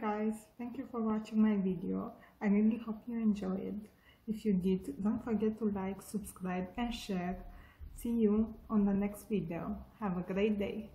guys, thank you for watching my video. I really hope you enjoyed. If you did, don't forget to like, subscribe and share. See you on the next video. Have a great day.